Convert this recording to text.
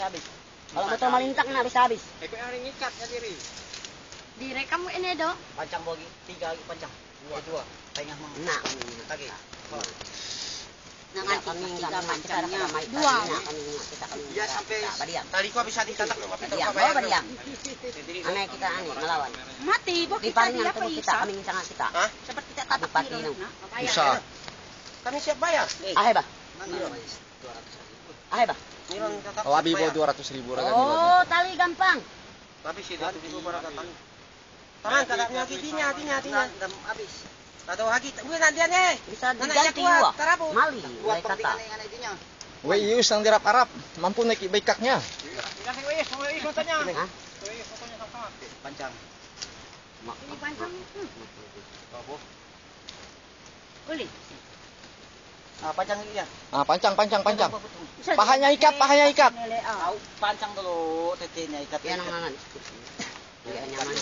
habis. Kalau motor malintak na habis-habis. Eh, kung ano ikat na diri. Direkam ini do. Pancang bogi, tiga lagi pancang. Dua, dua. Tengah mau. Nak. Lagi. Nak kami tiga pancangnya. Dua. Nak kita kami. Ya sampai badiam. tali ko bisa ditatak ng kapito Badiam. Bawa badiam. Anay kita ani melawan. Mati bo Di kita dia tubuh kita kami sangat kita. Ha? Seperti kita tapak Bupati diro no. na. Isa. Kami siap bayar. Ahe ba? Ahe ba? Niron tatak. Oh, abi po 200 ribu raga Oh, tali gampang. Tapi sih datu ribu para tatak. Taman kadaknya kitinya, tinya, tinya. Habis. Tato hagi, bukan nanti ane. Bisa diganti siya kuat. wa. Tara po. Mali, may kata. Wey, ius ang dirap arap. Mampu naik baikaknya. Ha? Pancang. Ini pancang. Uli. Ah, pancang iya. Ah, pancang, pancang, pancang. Pahanya ikat, pahanya ikat. Pancang dulu, tetinya ikat. Ang nangan. Ang nyaman.